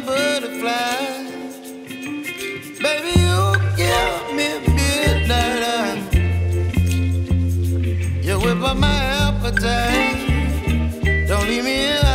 butterfly. Baby, you give me. You whip up my appetite. Don't leave me